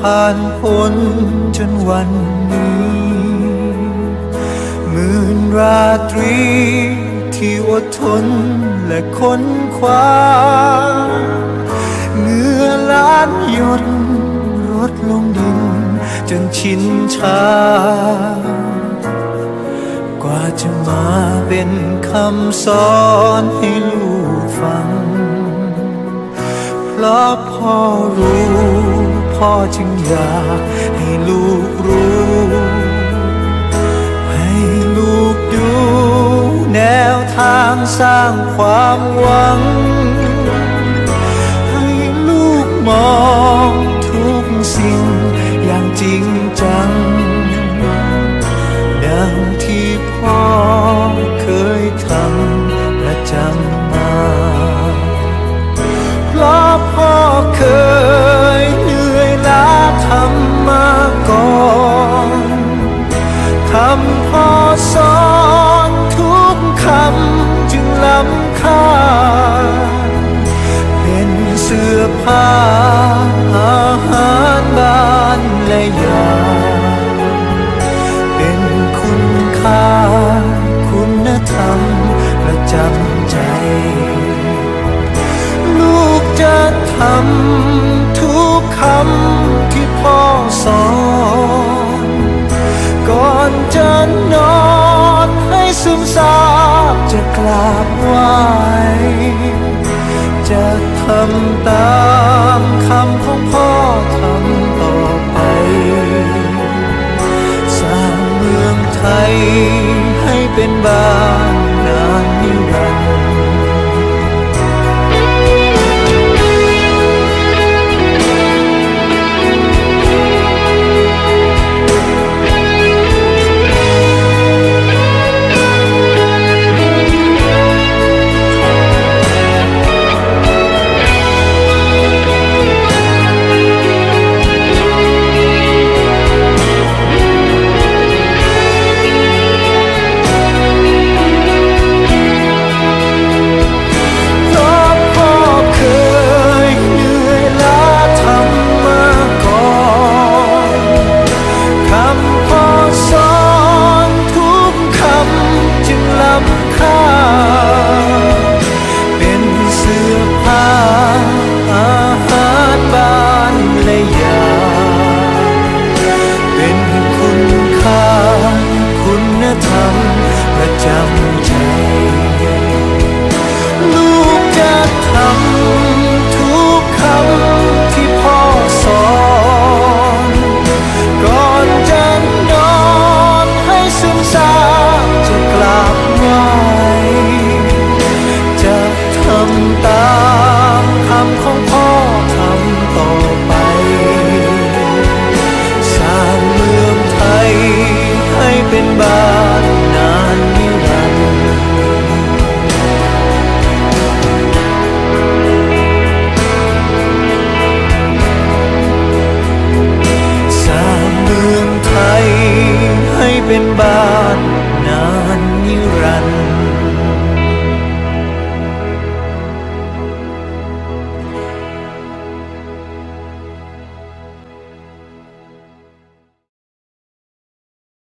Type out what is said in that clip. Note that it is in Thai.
ผ่านพ้นจนวันนี้ หมื่นราตรี ที่อดทนและค้นคว้าเงื่อล้านหยดรดลงดิน จนชินชา กว่าจะมาเป็นคำสอนให้ลูกฟังเพราะพ่อรู้ พ่อจึงอยากให้ลูกรู้ ให้ลูกดูแนวทางสร้างความหวัง ให้ลูกมองทุกสิ่งอย่างจริงจัง ดังที่พ่อเคยทำและจำมาำค่า เป็นเสื้อผ้าอาหารบ้านและยา เป็นคุณค่า คุณธรรมประจำใจ ลูกจะทำทุกคำ